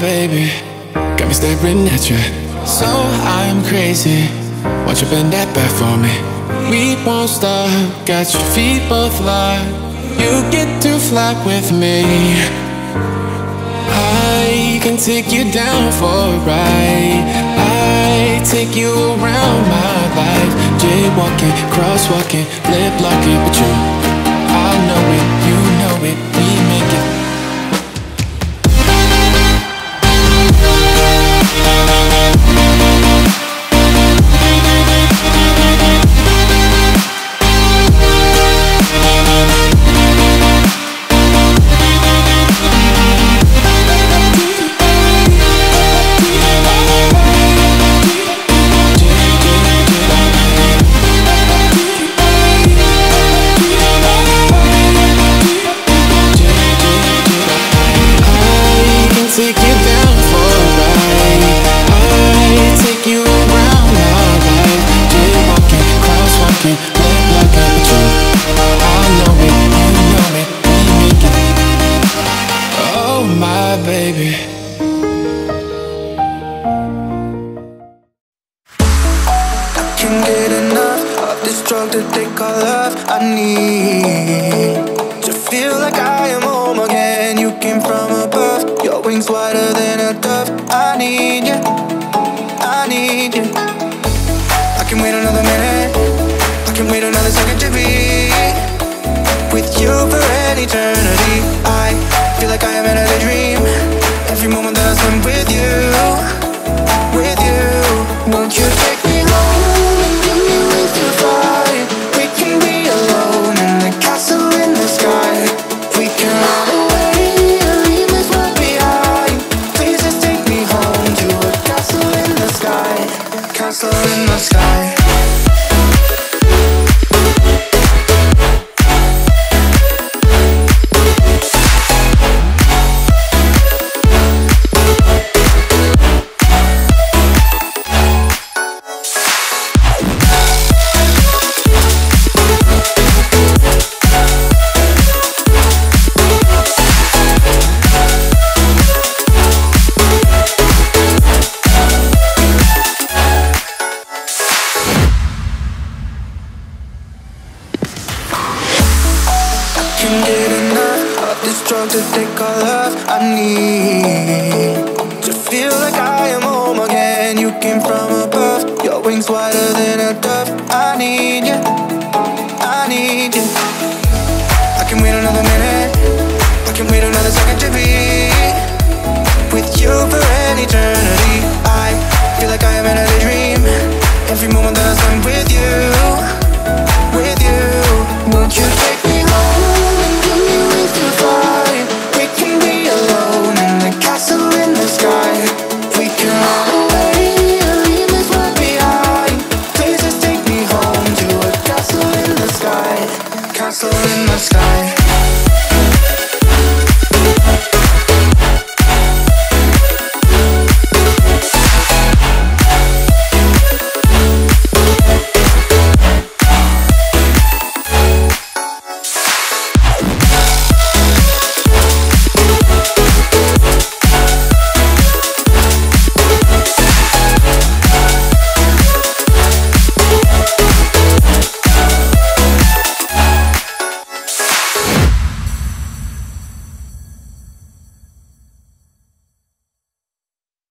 baby got me staring at you. So I'm crazy. Won't you bend that back for me? We won't stop. Got your feet both locked. You get to fly with me. I can take you down for a ride. I take you around my life. Jaywalking, crosswalking, lip locking, but you, Can't get enough of this drug that they call love. I need to feel like I am home again. You came from above, your wings wider than a dove. I need you, I need you. I can wait another minute, I can wait another second to be with you for an eternity. I feel like I am in a dream. Every moment that I spend with you, This drug. I need to feel like I am home again. You came from above, your wings wider than a dove.